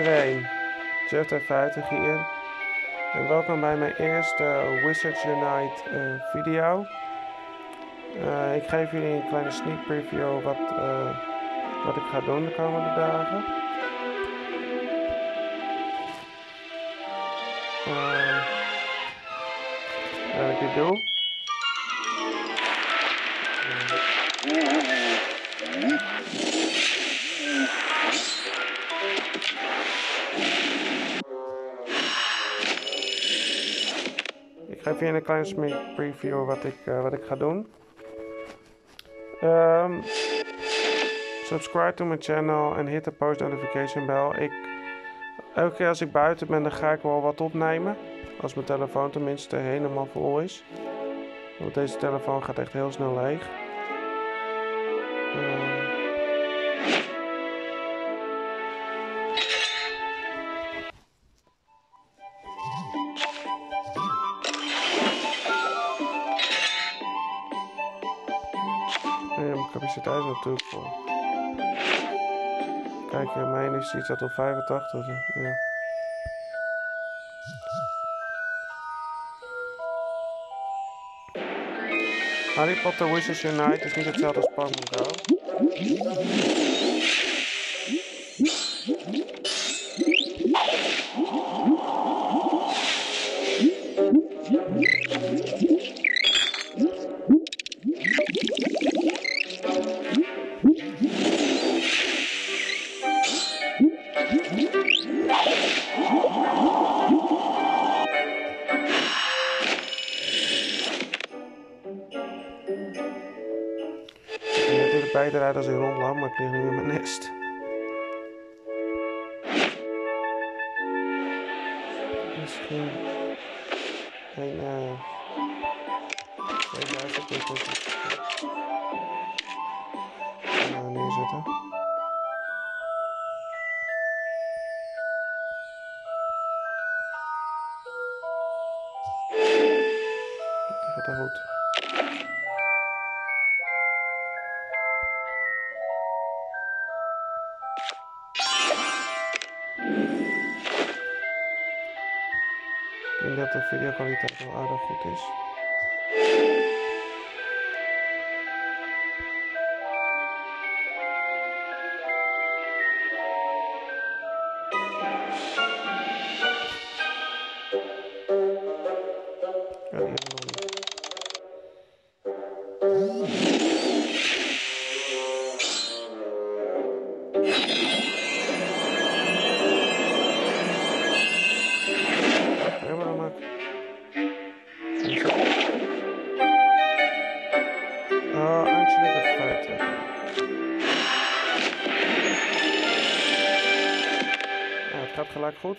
iedereen, Jeff 50 hier. En welkom bij mijn eerste Wizards Unite uh, video. Uh, ik geef jullie een kleine sneak preview wat, uh, wat ik ga doen de komende dagen. wat ik dit doe. Je een kleine preview wat ik, uh, wat ik ga doen. Um, subscribe to my channel en hit de post notification bell. Ik, elke keer als ik buiten ben, dan ga ik wel wat opnemen. Als mijn telefoon tenminste helemaal vol is. Want deze telefoon gaat echt heel snel leeg. Um, capaciteit is natuurlijk vol. Kijk, mijn energie staat op 85. Ja. Harry Potter Wizards Unite is niet hetzelfde als Pokémon Go. Rijders in rondloop, maar ik lig nu in mijn nest. Misschien uh, twee luisterklippen uh, neerzetten. Dat gaat goed. Dat de videokwaliteit wel aardig goed is. Gelijk goed.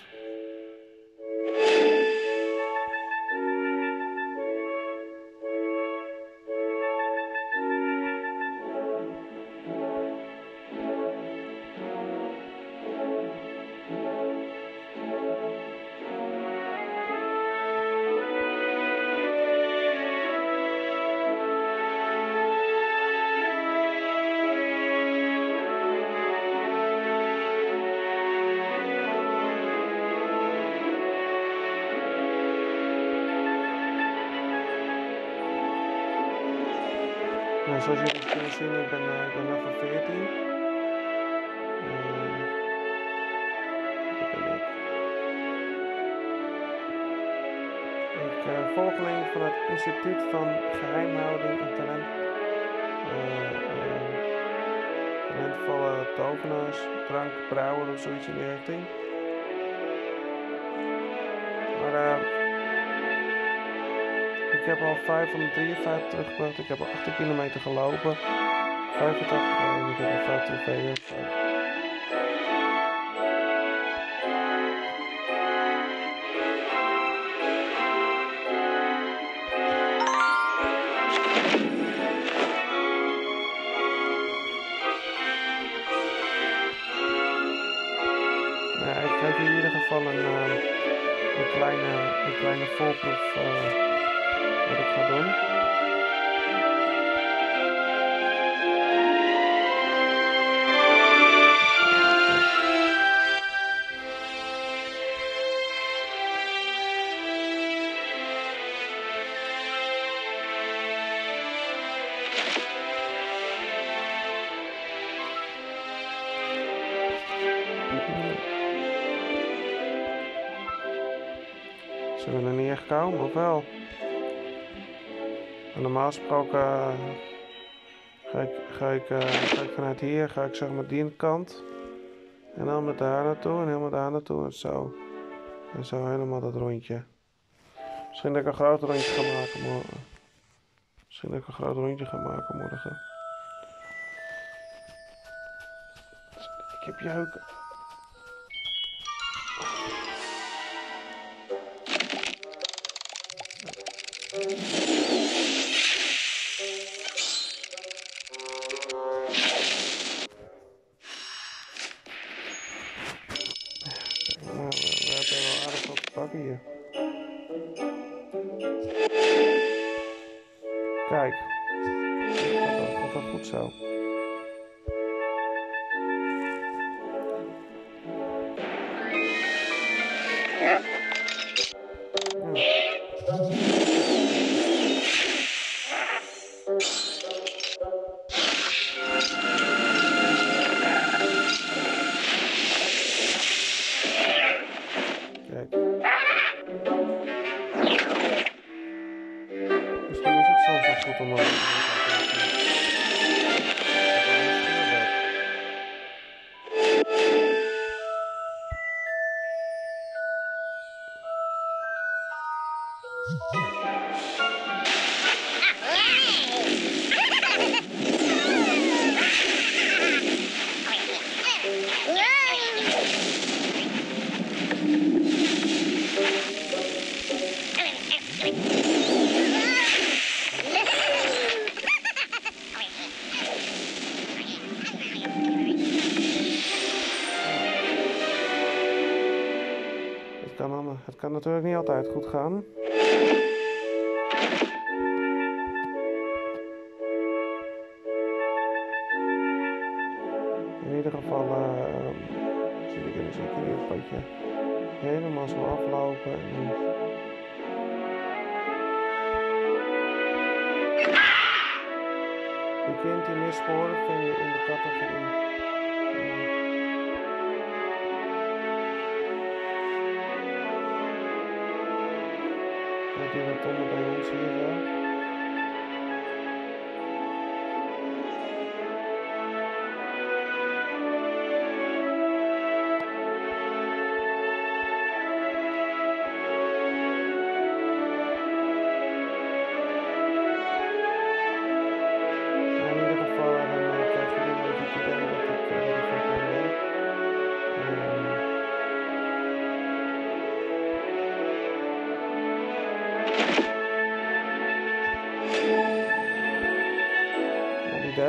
Zoals jullie kunnen zien, ik ben, uh, ik ben level 14. Uh, dat ben ik. Ik volgeling van het Instituut van Geheimhouding en Talent. talentvolle tovenaars, drank, brouwer of zoiets in die richting. Ik heb al 553 teruggebracht. Ik heb al 18 kilometer gelopen. 85 en ik heb al 5 trofeeën. Ik geef in ieder geval een, uh, een kleine, een kleine voorproef. Uh, ga doen. Niet echt komen, of wel? Normaal gesproken eh, ga, ik, ga, ik, eh, ga ik vanuit hier, ga ik zeg maar die kant. En dan met daar naartoe en helemaal daar naartoe en zo. En zo helemaal dat rondje. Misschien dat ik een groot rondje ga maken morgen. Misschien dat ik een groot rondje ga maken morgen. Ik heb jeuken. Nou, Kijk. Dat, gaat dat goed zo? Natuurlijk niet altijd goed gaan. In ieder geval eh, zit ik in een in het padje helemaal zo aflopen. En, je kunt hier meer sporen vinden in de categorie. Heb je wat onder bij ons hier? Maar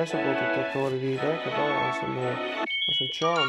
Ja, die duizelbloeddetectoren die werken wel als een, eh, als een charm.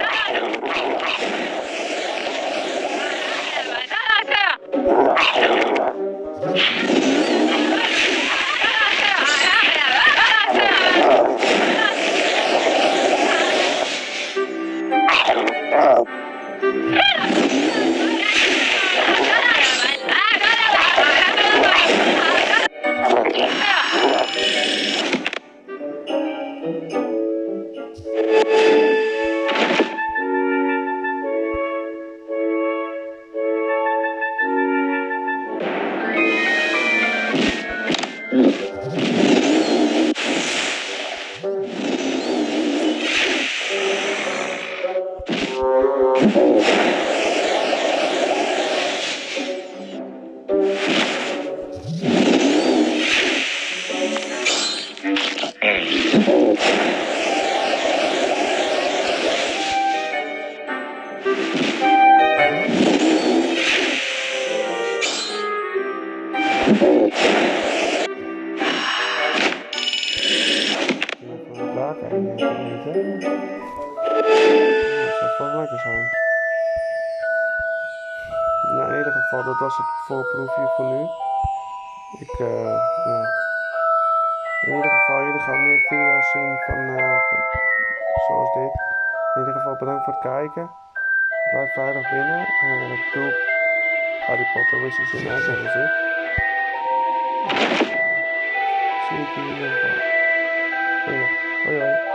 Ha! Vast lekker zijn. Nou, in ieder geval, dat was het voorproefje voor nu. Ik, eh, ja. In ieder geval, jullie gaan meer video's zien van, eh, van, zoals dit. In ieder geval, bedankt voor het kijken. Blijf veilig binnen. En uh, doe Harry Potter wishes in huis, het. Zie ik jullie in ieder geval.